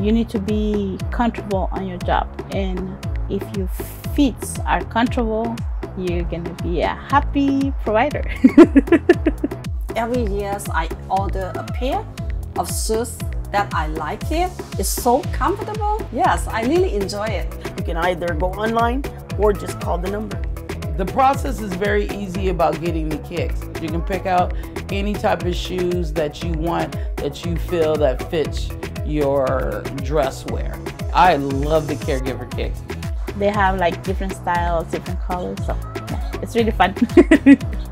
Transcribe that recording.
you need to be comfortable on your job. And if your feet are comfortable, you're gonna be a happy provider. Every year I order a pair of shoes that I like it. It's so comfortable. Yes, I really enjoy it. You can either go online or just call the number. The process is very easy about getting the kicks. You can pick out any type of shoes that you want that you feel that fits your dress wear. I love the caregiver kicks. They have like different styles, different colors, so yeah, it's really fun.